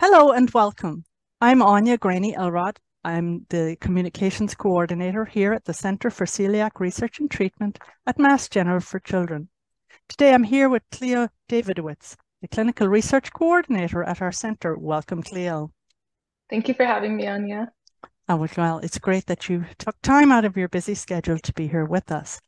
Hello and welcome. I'm Anya Graney Elrod. I'm the Communications Coordinator here at the Centre for Celiac Research and Treatment at Mass General for Children. Today I'm here with Cleo Davidowitz, the Clinical Research Coordinator at our centre. Welcome, Cleo. Thank you for having me, Anya. Oh, well, it's great that you took time out of your busy schedule to be here with us.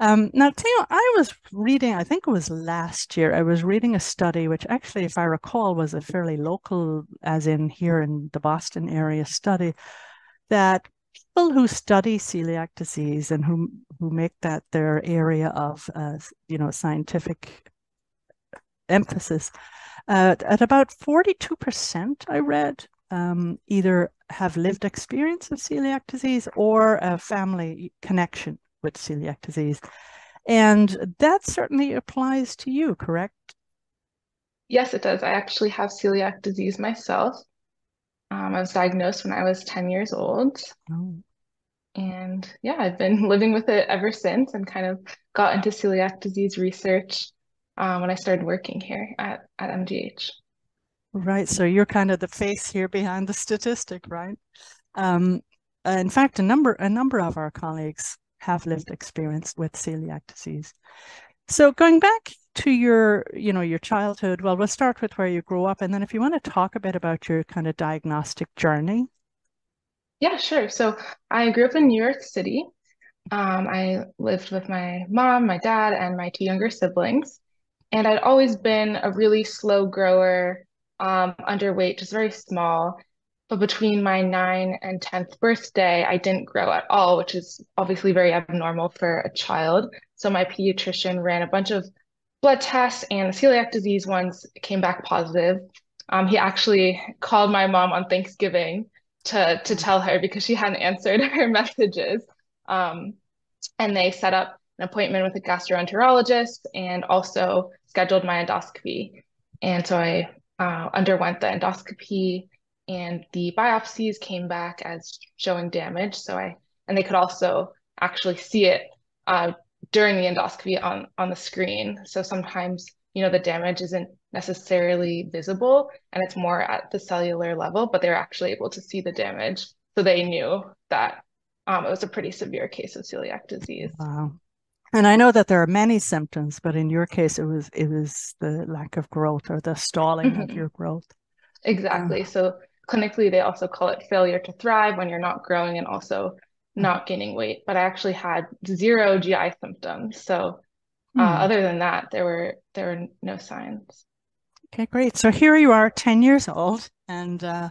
Um, now, Cleo, I was reading, I think it was last year, I was reading a study, which actually, if I recall, was a fairly local, as in here in the Boston area study, that people who study celiac disease and who, who make that their area of, uh, you know, scientific emphasis, uh, at about 42%, I read, um, either have lived experience of celiac disease or a family connection with celiac disease. And that certainly applies to you, correct? Yes, it does. I actually have celiac disease myself. Um, I was diagnosed when I was 10 years old. Oh. And yeah, I've been living with it ever since and kind of got into celiac disease research um, when I started working here at, at MGH. Right. So you're kind of the face here behind the statistic, right? Um, in fact, a number a number of our colleagues have lived experience with celiac disease. So going back to your, you know, your childhood, well, we'll start with where you grew up, and then if you want to talk a bit about your kind of diagnostic journey. Yeah, sure. So I grew up in New York City. Um, I lived with my mom, my dad, and my two younger siblings. And I'd always been a really slow grower, um, underweight, just very small. But between my 9 and 10th birthday, I didn't grow at all, which is obviously very abnormal for a child. So my pediatrician ran a bunch of blood tests, and the celiac disease ones came back positive. Um, he actually called my mom on Thanksgiving to to tell her because she hadn't answered her messages. Um, and they set up an appointment with a gastroenterologist and also scheduled my endoscopy. And so I uh, underwent the endoscopy and the biopsies came back as showing damage. So I and they could also actually see it uh, during the endoscopy on on the screen. So sometimes you know the damage isn't necessarily visible and it's more at the cellular level, but they were actually able to see the damage, so they knew that um, it was a pretty severe case of celiac disease. Wow. And I know that there are many symptoms, but in your case, it was it was the lack of growth or the stalling of your growth. Exactly. Uh, so clinically, they also call it failure to thrive when you're not growing and also not gaining weight. But I actually had zero GI symptoms. So uh, hmm. other than that, there were there were no signs. Okay, great. So here you are, ten years old, and uh,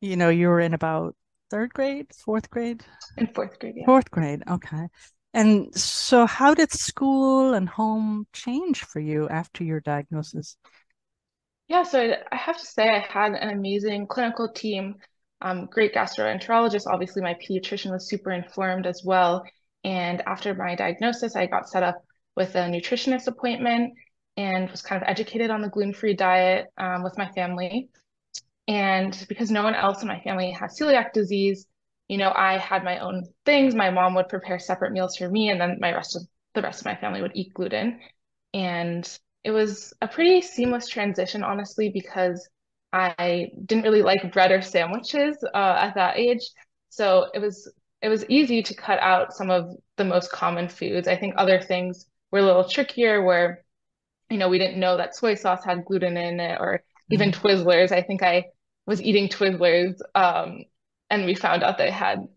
you know you were in about third grade, fourth grade. In fourth grade, yeah. Fourth grade. Okay. And so, how did school and home change for you after your diagnosis? Yeah, so I have to say I had an amazing clinical team, um, great gastroenterologist. Obviously, my pediatrician was super informed as well. And after my diagnosis, I got set up with a nutritionist appointment and was kind of educated on the gluten-free diet um, with my family. And because no one else in my family has celiac disease, you know, I had my own things. My mom would prepare separate meals for me, and then my rest of the rest of my family would eat gluten. And it was a pretty seamless transition, honestly, because I didn't really like bread or sandwiches uh, at that age. So it was it was easy to cut out some of the most common foods. I think other things were a little trickier where, you know, we didn't know that soy sauce had gluten in it or even mm-hmm. Twizzlers. I think I was eating Twizzlers um, and we found out they had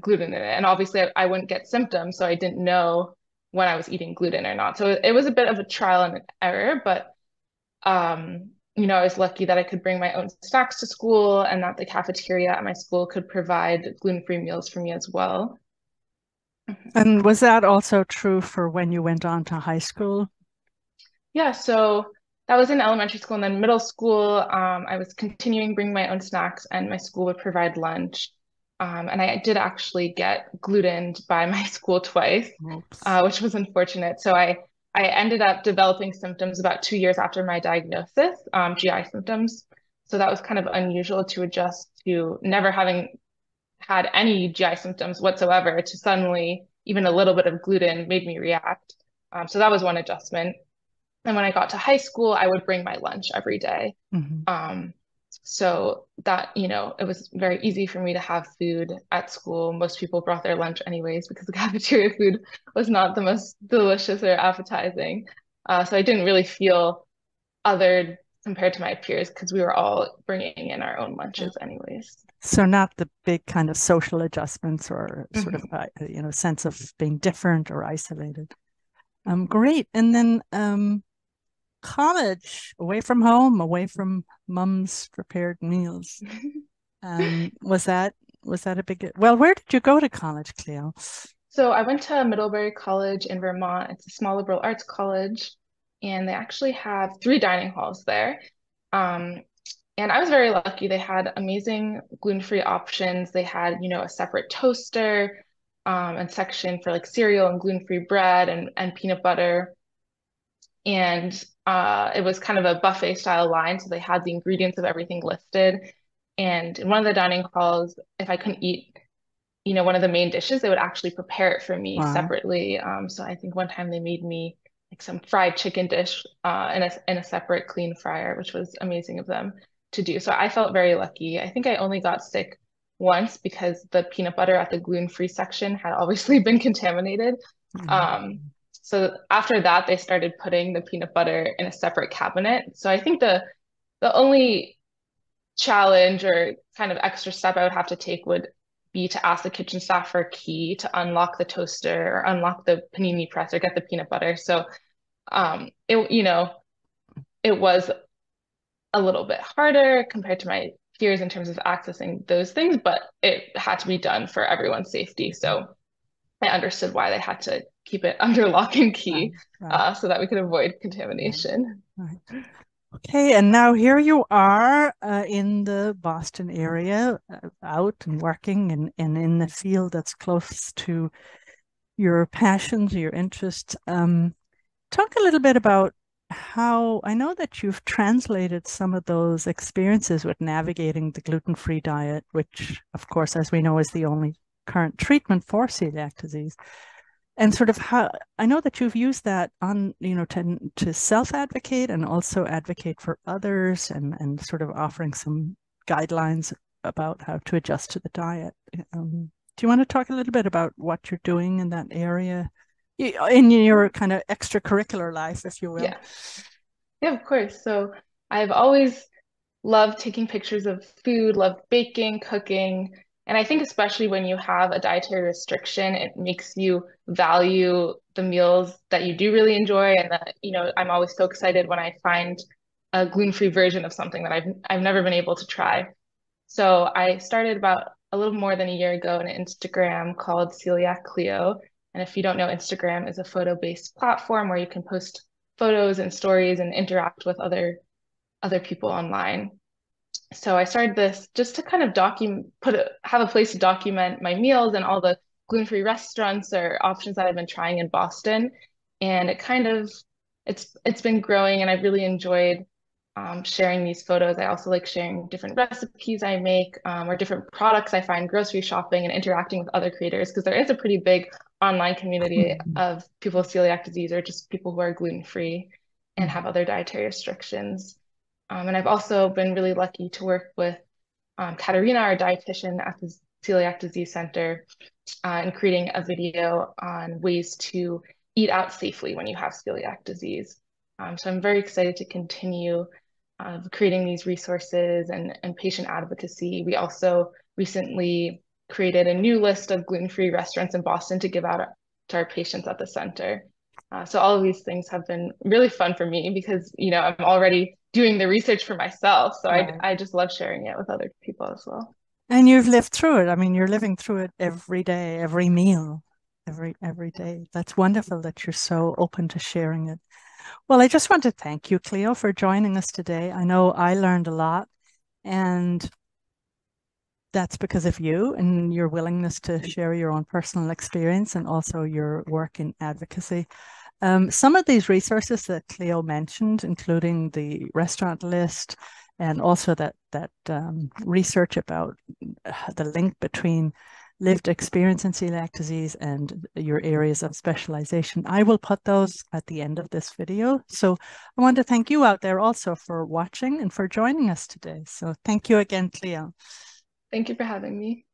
gluten in it. And obviously I, I wouldn't get symptoms, so I didn't know when I was eating gluten or not. So it was a bit of a trial and an error, but um, you know, I was lucky that I could bring my own snacks to school and that the cafeteria at my school could provide gluten-free meals for me as well. And was that also true for when you went on to high school? Yeah, so that was in elementary school and then middle school. Um, I was continuing bringing my own snacks and my school would provide lunch. Um, and I did actually get glutened by my school twice, uh, which was unfortunate. So I, I ended up developing symptoms about two years after my diagnosis, um, GI symptoms. So that was kind of unusual to adjust to never having had any GI symptoms whatsoever to suddenly even a little bit of gluten made me react. Um, so that was one adjustment. And when I got to high school, I would bring my lunch every day. Mm-hmm. Um, so that, you know, it was very easy for me to have food at school. Most people brought their lunch anyways because the cafeteria food was not the most delicious or appetizing. Uh, so I didn't really feel othered compared to my peers because we were all bringing in our own lunches anyways. So not the big kind of social adjustments or sort mm-hmm. of uh, you know sense of being different or isolated. Um, great. And then um, college, away from home, away from mom's prepared meals. um, was that was that a big? Well, where did you go to college, Cleo? So I went to Middlebury College in Vermont. It's a small liberal arts college, and they actually have three dining halls there. Um, and I was very lucky. They had amazing gluten-free options. They had, you know, a separate toaster um, and section for like cereal and gluten-free bread and, and peanut butter. And uh, it was kind of a buffet style line. So they had the ingredients of everything listed. And in one of the dining halls, if I couldn't eat, you know, one of the main dishes, they would actually prepare it for me wow. separately. Um, so I think one time they made me like some fried chicken dish uh, in a in a separate clean fryer, which was amazing of them to do. So I felt very lucky. I think I only got sick once because the peanut butter at the gluten-free section had obviously been contaminated. Mm-hmm. Um, so after that, they started putting the peanut butter in a separate cabinet. So I think the the only challenge or kind of extra step I would have to take would be to ask the kitchen staff for a key to unlock the toaster or unlock the panini press or get the peanut butter. So um, it you know it was a little bit harder compared to my peers in terms of accessing those things, but it had to be done for everyone's safety. So I understood why they had to keep it under lock and key right. Uh, so that we could avoid contamination. Right. Okay, and now here you are uh, in the Boston area, uh, out and working and, and in the field that's close to your passions, your interests. Um, talk a little bit about how I know that you've translated some of those experiences with navigating the gluten free diet, which, of course, as we know, is the only current treatment for celiac disease. And sort of how I know that you've used that on, you know, to, to self advocate and also advocate for others and, and sort of offering some guidelines about how to adjust to the diet. Um, do you want to talk a little bit about what you're doing in that area? in your kind of extracurricular life, if you will. Yeah. Yeah, of course. So I've always loved taking pictures of food, loved baking, cooking. And I think especially when you have a dietary restriction, it makes you value the meals that you do really enjoy. And that, you know, I'm always so excited when I find a gluten-free version of something that I've I've never been able to try. So I started about a little more than a year ago an Instagram called Celiac Cleo. And if you don't know, Instagram is a photo based platform where you can post photos and stories and interact with other other people online. So I started this just to kind of document, put a, have a place to document my meals and all the gluten-free restaurants or options that I've been trying in Boston. And it kind of it's it's been growing, and I've really enjoyed um, sharing these photos. I also like sharing different recipes I make um, or different products I find grocery shopping and interacting with other creators because there is a pretty big online community mm-hmm. of people with celiac disease or just people who are gluten free and have other dietary restrictions. Um, and I've also been really lucky to work with um, Katerina, our dietitian at the Celiac Disease Center, uh, in creating a video on ways to eat out safely when you have celiac disease. Um, so I'm very excited to continue uh, creating these resources and, and patient advocacy. We also recently created a new list of gluten-free restaurants in Boston to give out to our patients at the center. Uh, so all of these things have been really fun for me because you know I'm already doing the research for myself, so right. I I just love sharing it with other people as well. And you've lived through it. I mean, you're living through it every day, every meal, every every day. That's wonderful that you're so open to sharing it. Well, I just want to thank you, Cleo, for joining us today. I know I learned a lot, and that's because of you and your willingness to share your own personal experience and also your work in advocacy. Um, some of these resources that Cleo mentioned, including the restaurant list and also that that um, research about uh, the link between lived experience in celiac disease and your areas of specialization. I will put those at the end of this video. So I want to thank you out there also for watching and for joining us today. So thank you again, Cleo. Thank you for having me.